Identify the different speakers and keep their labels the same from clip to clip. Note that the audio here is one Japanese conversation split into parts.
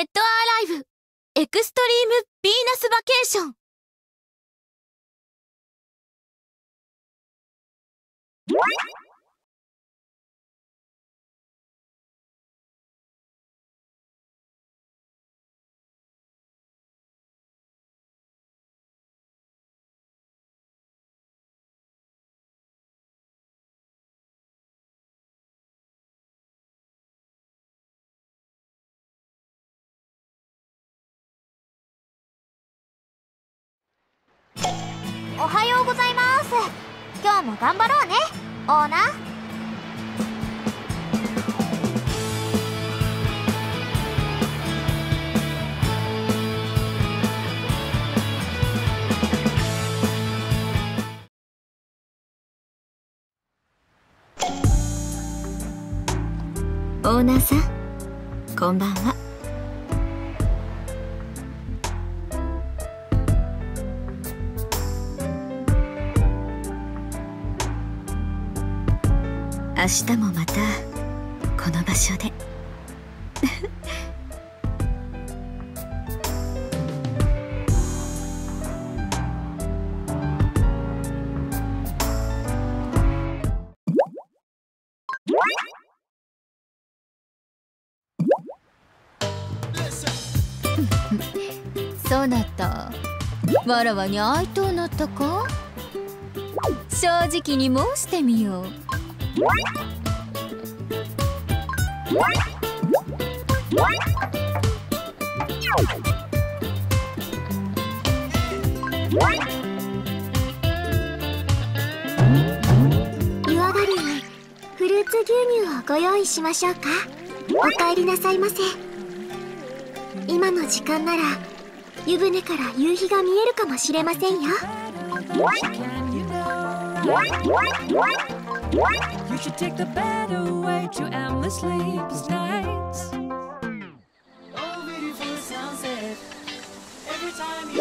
Speaker 1: デッドアライブ。エクストリームヴィーナスバケーション。
Speaker 2: おはようございます。今日も頑張ろうね。オーナー。
Speaker 1: オーナーさんこんばんは。明日もまたこの場所で。そうなったわらわに会いとうなったか？正直に申してみよう。
Speaker 2: フルーツ牛乳をご用意しましょうか。お帰りなさいませ。今の時間なら湯船から夕日が見えるかもしれませんよ。
Speaker 3: You should take the bed away to endless sleepless nights. Oh, beautiful sunset. Every time you.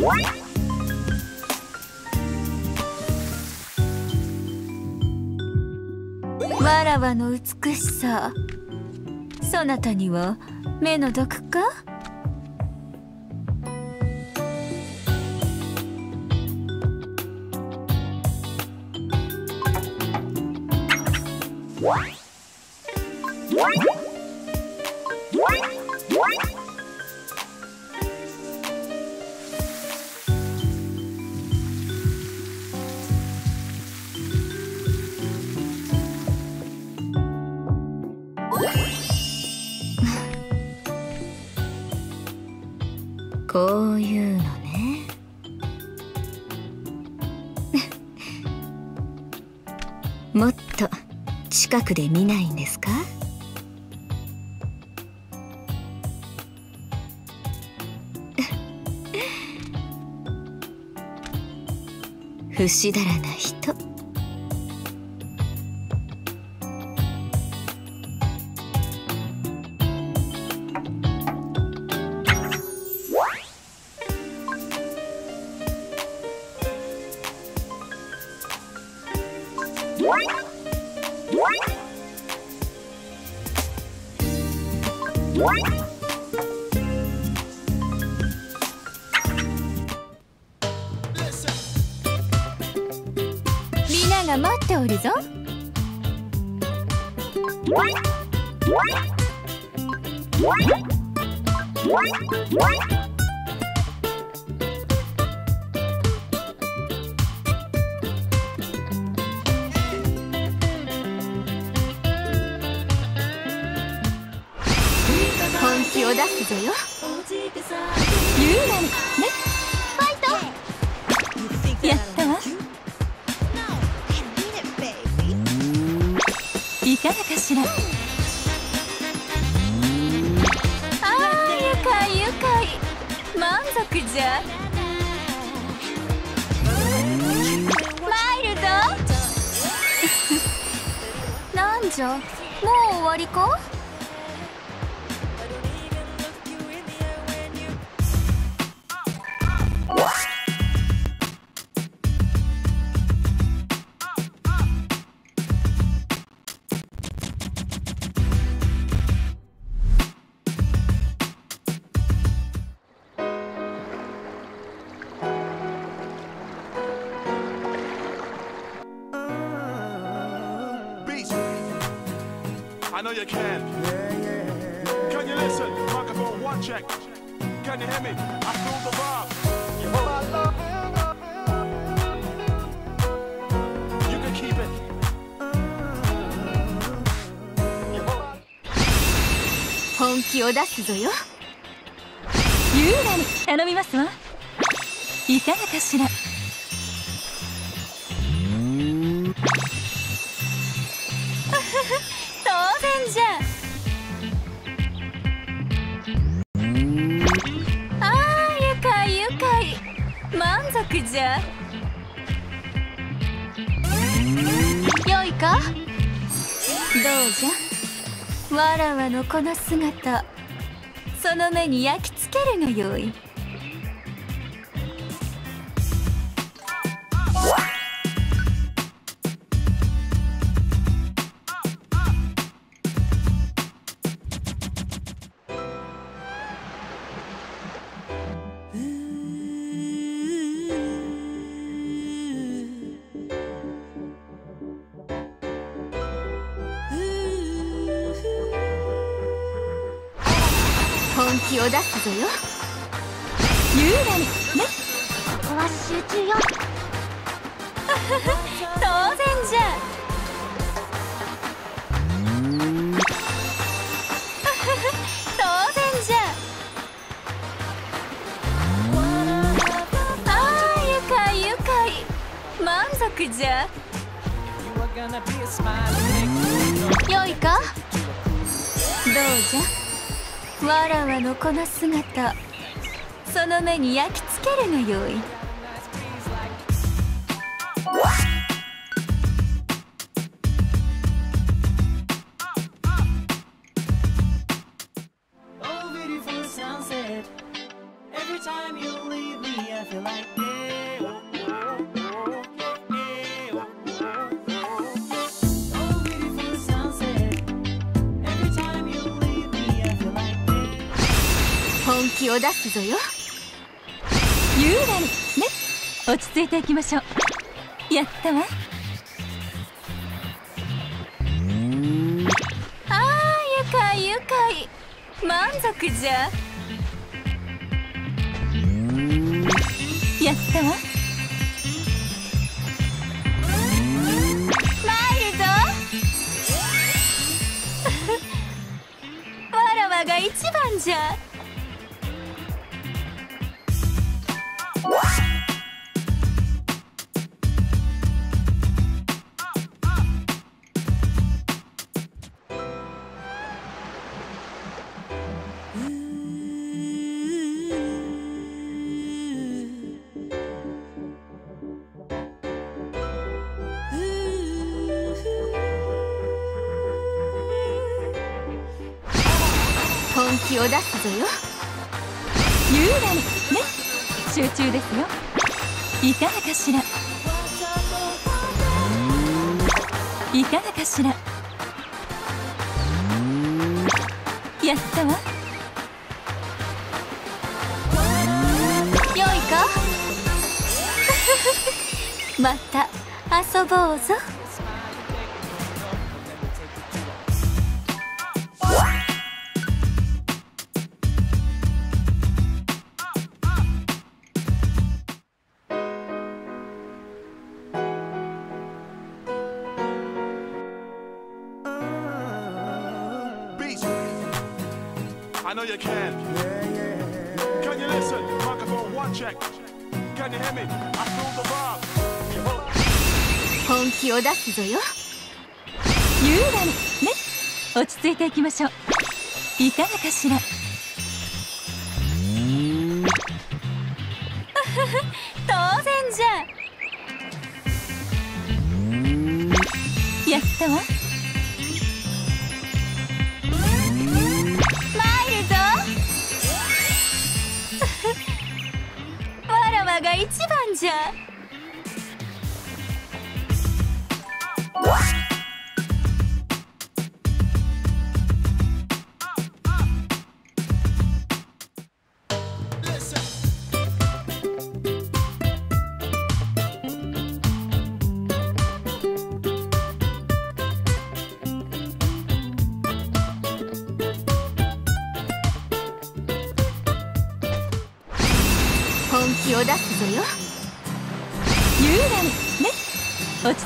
Speaker 1: What? わらわの美しさ。そなたには目の毒か？近くで見ないんですか？不死だらな人かがかしら？あー愉快愉快。満足じゃ？マイルド？なんじゃ？もう終わりか？気を出すぞよ。ユーラに頼みますわ。いかがかしら。じゃ。あー愉快愉快。満足じゃ。よいか。どうじゃ。わらわのこの姿。その目に焼き付けるがよい。出すぞよ。ユーラにね。
Speaker 2: ここは集中よ。
Speaker 1: 当然じゃ。当然じゃ。あー愉快愉快。満足じゃ。
Speaker 3: You are gonna be a smiling
Speaker 1: よいか。どうじゃわらわのこの姿。その目に焼き付けるがよい。気を出すぞよ。ユーラにね。落ち着いていきましょう。やったわ。あー愉快愉快。満足じゃ。やったわ。参るぞわらわが一番じゃ。気を出すぞよ。ユーラにね。集中ですよ。いかがかしら。いかがかしら。やったわよいか。また遊ぼうぞ。本気を出すぞよ。ユーラにね。落ち着いていきましょう。いかがかしら。当然じゃ。やったわ。参るぞわらわが一番じゃ。What?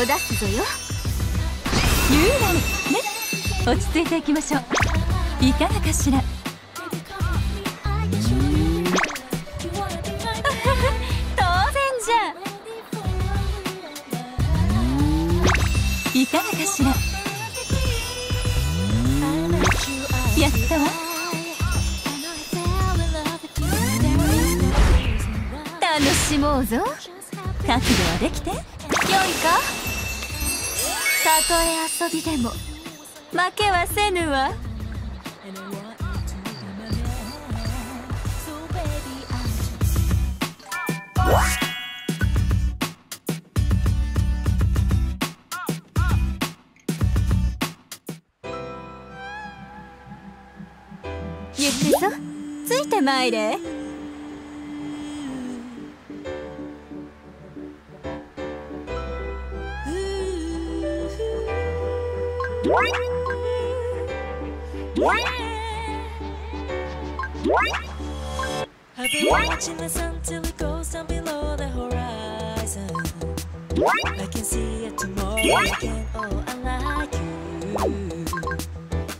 Speaker 1: を出すぞよ。ユーランね。落ち着いていきましょう。いかがかしら。当然じゃ。いかがかしら。やったわ。楽しもうぞ。覚悟はできて。良いかたとえ遊びでも。負けはせぬわ。行くぞ。ついてまいれ。
Speaker 4: Watching the sun till it goes down below the horizon. I can see it tomorrow again. Oh, I like you.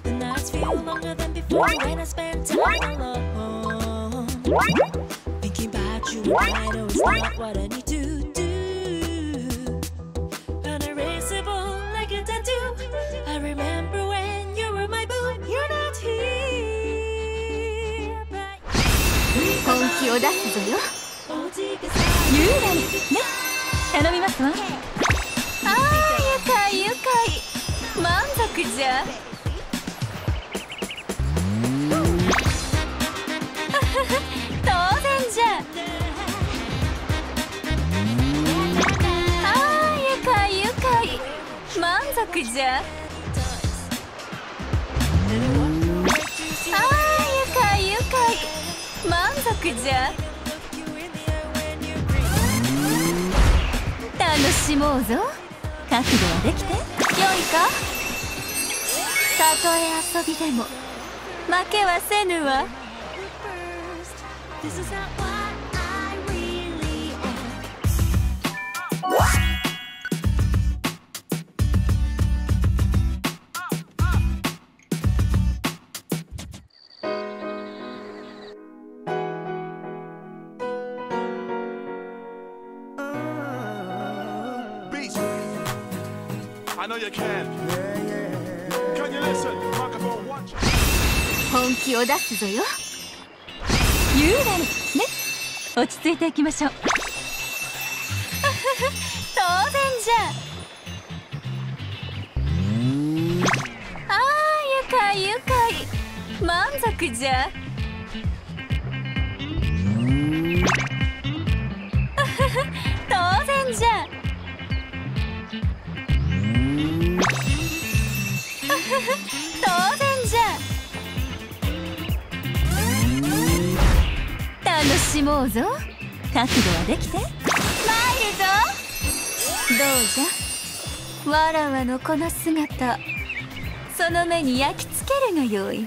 Speaker 4: The nights feel longer than before when I spend time alone. Thinking about you, I know it's not what I need
Speaker 1: を出すぞよ。
Speaker 4: oh, take a
Speaker 1: ユーランね。頼みますわ。あー愉快愉快。満足じゃ。当然じゃ。あー愉快愉快。満足じゃ。じゃ楽しもうぞ。覚悟はできて。良いか。たとえ遊びでも。負けはせぬわ。本気を出すぞよ。ユーランね。落ち着いていきましょう。当然じゃ。あー愉快愉快。満足じゃ。しもうぞ。覚悟はできて。参るぞどうじゃ。わらわのこの姿。その目に焼き付けるがよい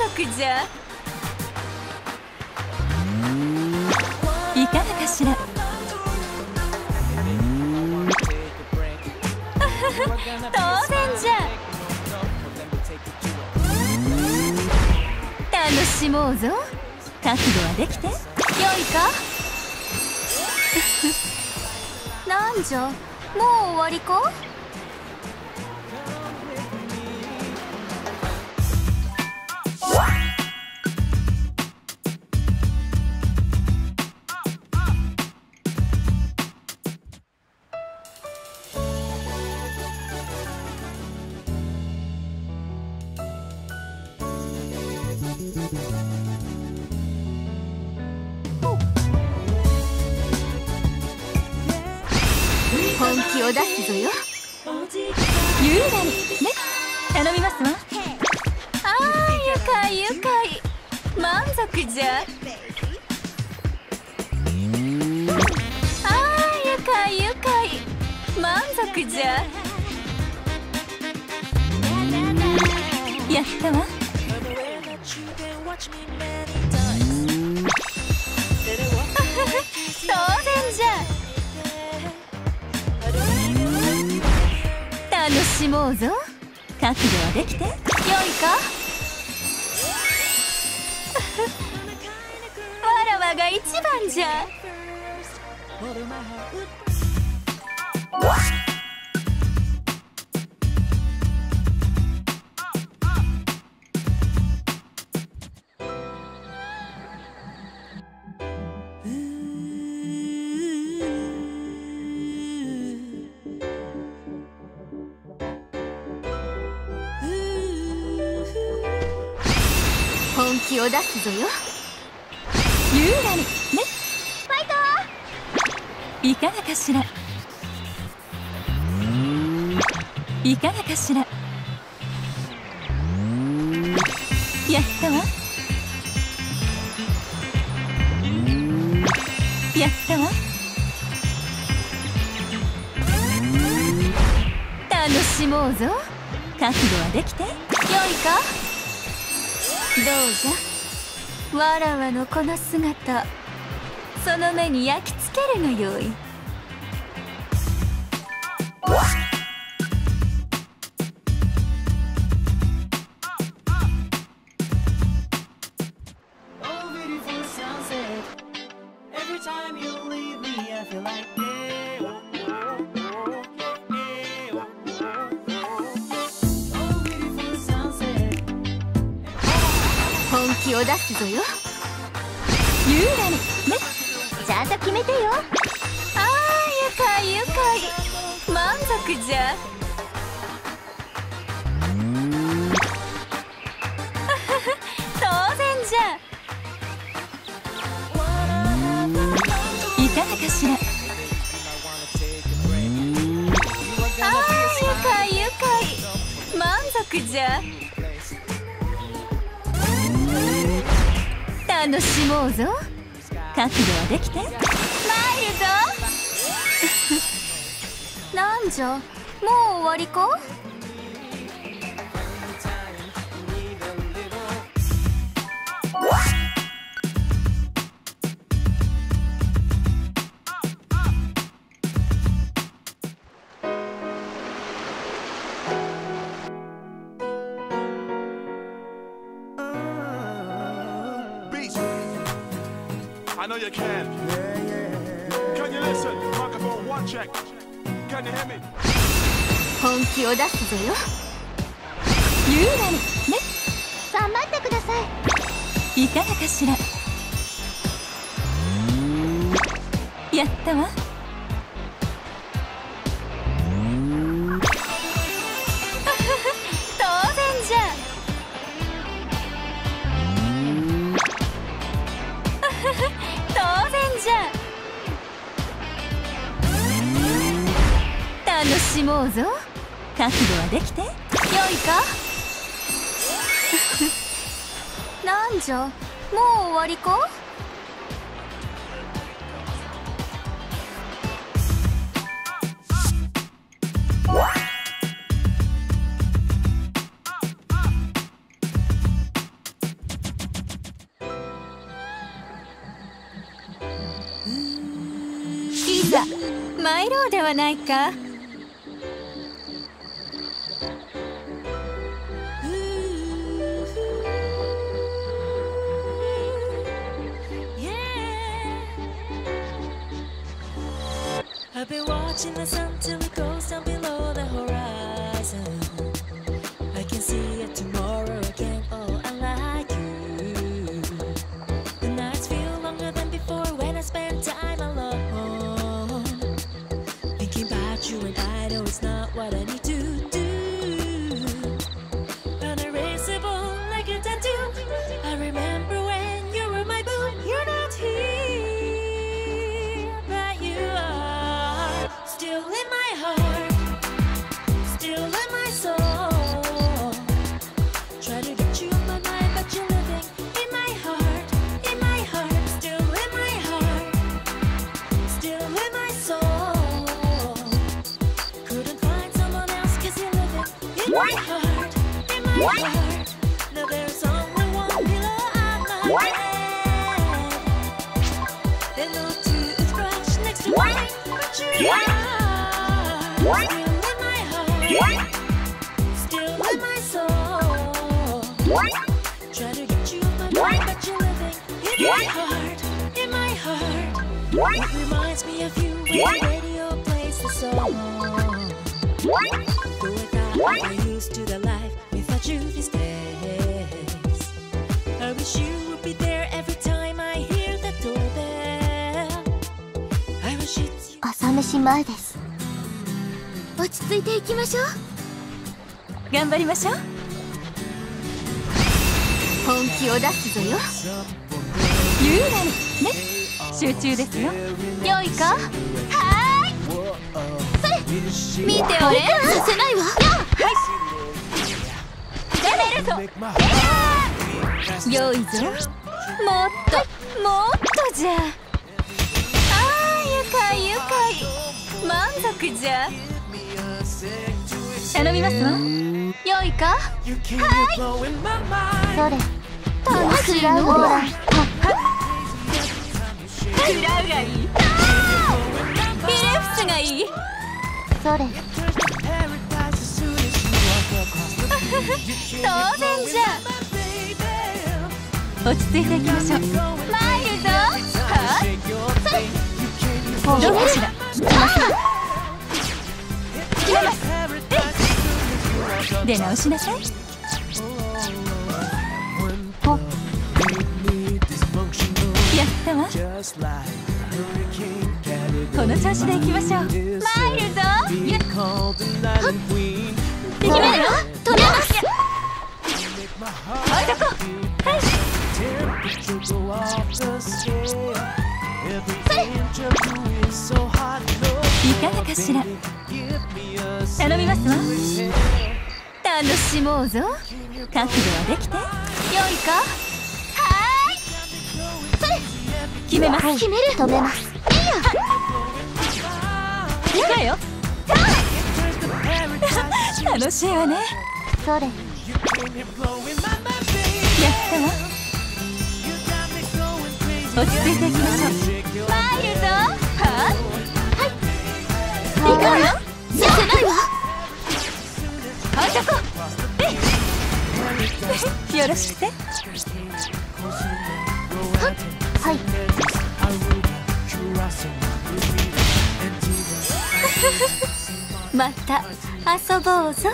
Speaker 1: 満足じゃ。いかがかしら。当然じゃ。楽しもうぞ。覚悟はできて。よいか。なんじゃ？もう終わりか？あー愉快。愉快満足じゃ。あー愉快愉快満足じゃやった。わ当然じゃ。楽しもうぞ。覚悟はできて？よいか？わらわが一番じゃ。気を出すぞよ。優雅にね。ファイトいかがかしら。いかがかしら。やったわ。やったわ。楽しもうぞ。覚悟はできて。よいか。どうじゃわらわのこの姿その目に焼き付けるがよい。本気を出すぞよ。優雅にね。
Speaker 2: ちゃんと決めてよ。
Speaker 1: あー愉快愉快満足じゃ。当然じゃ。いかがかしら。あー愉快愉快満足じゃ。楽しもうぞ。覚悟はできて。参るぞなんじゃ？もう終わりか？
Speaker 5: I know you can. Can you listen? Microphone one check. Can you hear me?
Speaker 1: 本気を出すぞよ優雅にね
Speaker 2: 頑張ってください
Speaker 1: いかがかしらやったわぞ。覚悟はできて。よいか。なんじゃ。もう終わりか。
Speaker 6: いざ参ろうではないか。
Speaker 4: Been watching the sun till it goes down below the horizon. It reminds me of you when the radio plays the song. I'm used to the life without you these days. I wish you would be there every time I hear the doorbell. I wish it's.
Speaker 2: 朝飯前です落ち着いていきましょう
Speaker 6: 頑張りましょう本気を出すぞよ優雅にね集中ですよ良いかはーい見ておれ。
Speaker 2: させないわ。
Speaker 6: 攻めるぞ良いぞ。もっと。もっとじゃ。あー愉快愉快。満足じゃ。頼みますわ良いか？
Speaker 2: それ
Speaker 6: 楽しいの。
Speaker 2: ほら
Speaker 6: 食らうがいい。ひれ伏すがいい
Speaker 2: それ。
Speaker 6: 当然じゃ落ち着いていきましょう。参るぞは？っそれどう？かしら決めます出直しなさい。やったわこの調子でいきましょう。参るぞやっますはい。いかがかしら？頼みますわ。楽しもうぞ覚悟はできて良いかはーいそれ決めます。決める
Speaker 2: 止めます。
Speaker 6: いいわよ。楽しいわね。
Speaker 2: それ。
Speaker 6: やったわ落ち着いていきましょう。参るぞは？ーい。いいかわ。よ
Speaker 2: わ
Speaker 6: よろしくて
Speaker 2: はい
Speaker 6: また遊ぼうぞ。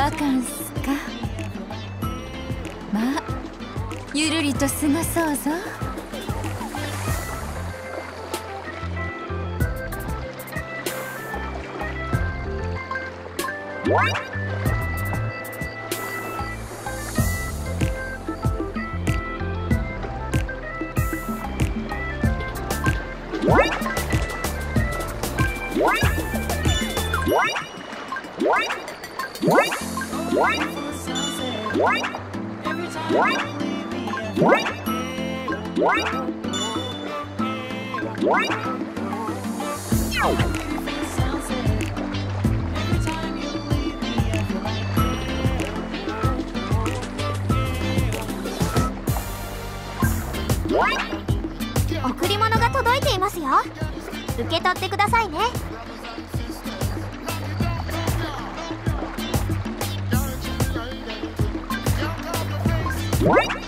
Speaker 1: バカンスか？まあゆるりと過ごそうぞ。
Speaker 2: 贈り物が届いていますよ。受け取ってくださいね。イ